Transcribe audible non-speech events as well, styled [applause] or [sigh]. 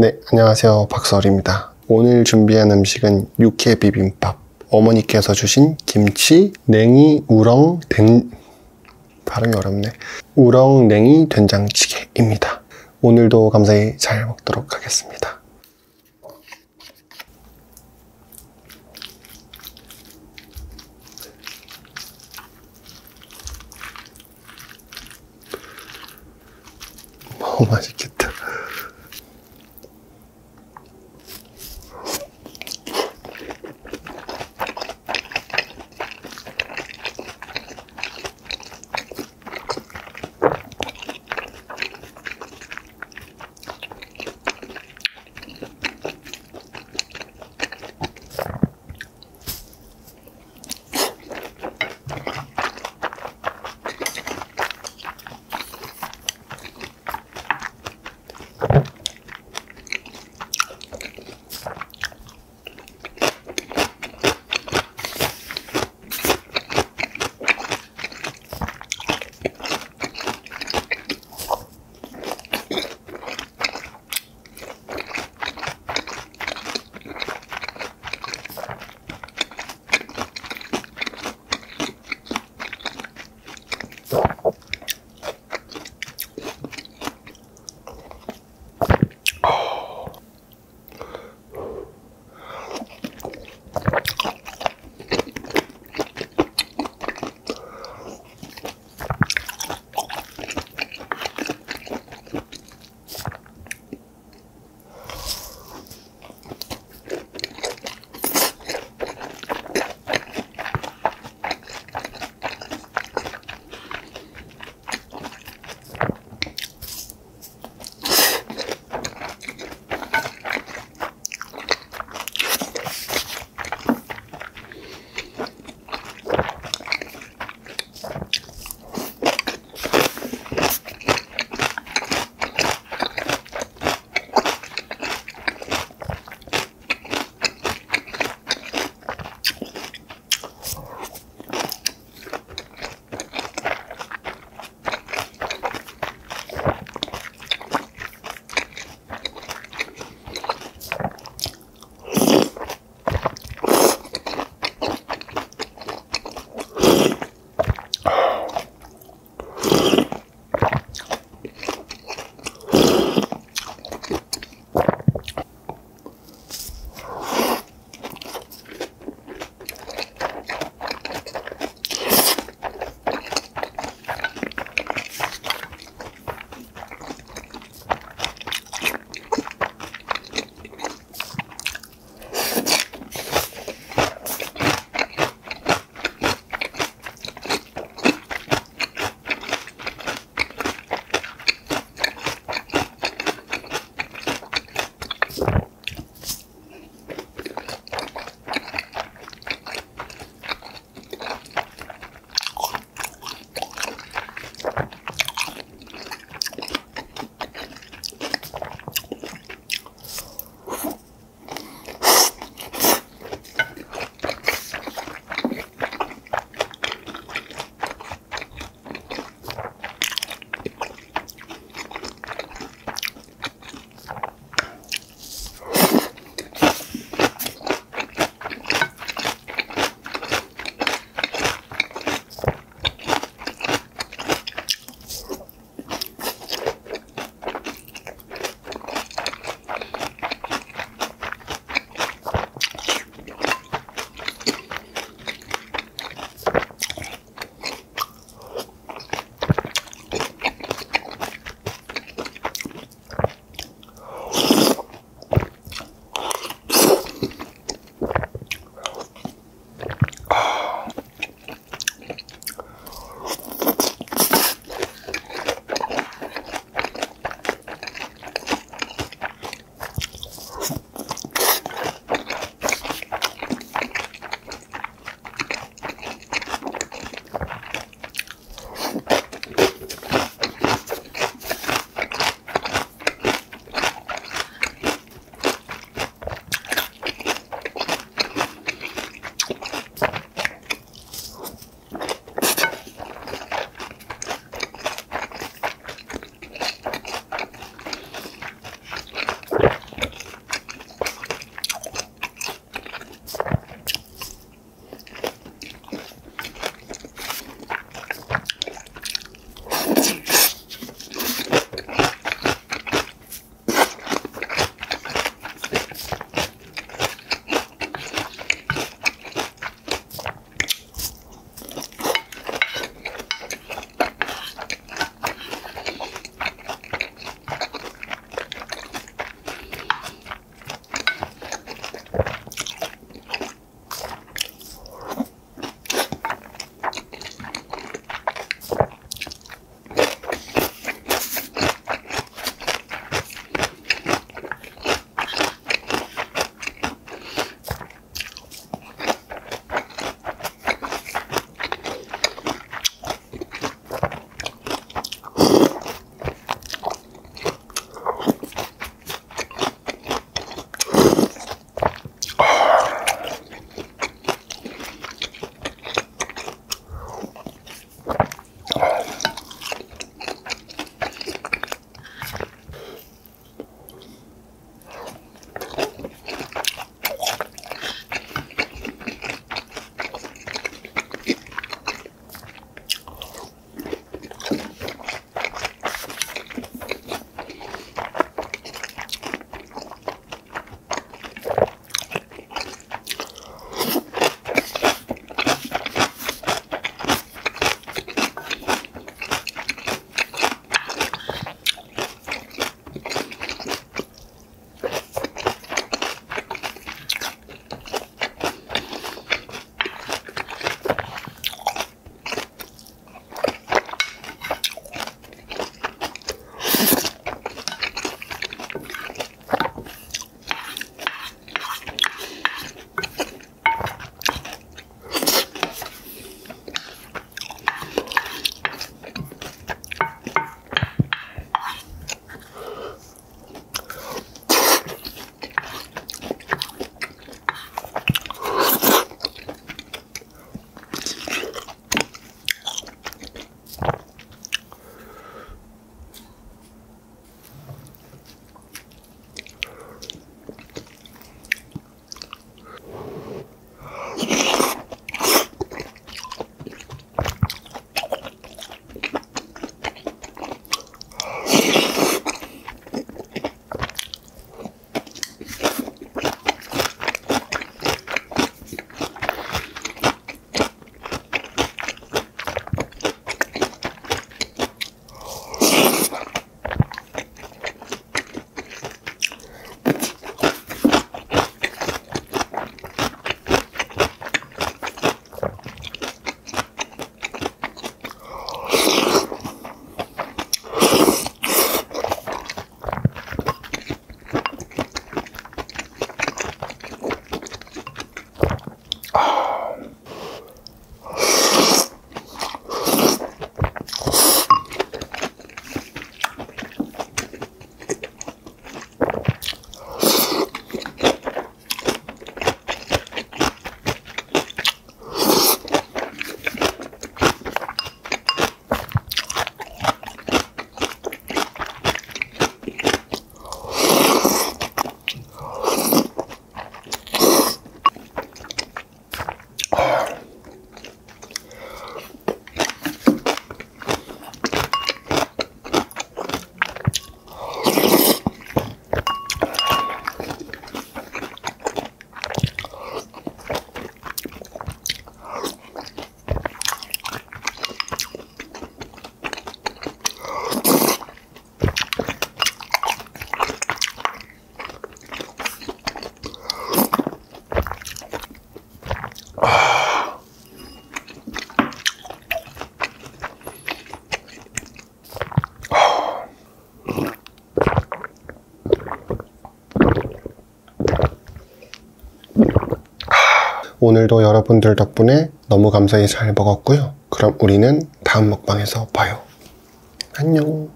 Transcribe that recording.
네, 안녕하세요. 박설입니다. 오늘 준비한 음식은 육회 비빔밥. 어머니께서 주신 김치, 냉이, 우렁, 된, 발음이 어렵네. 우렁, 냉이, 된장찌개입니다. 오늘도 감사히 잘 먹도록 하겠습니다. [laughs] 너무 맛있겠다. 오늘도 여러분들 덕분에 너무 감사히 잘 먹었고요. 그럼 우리는 다음 먹방에서 봐요. 안녕.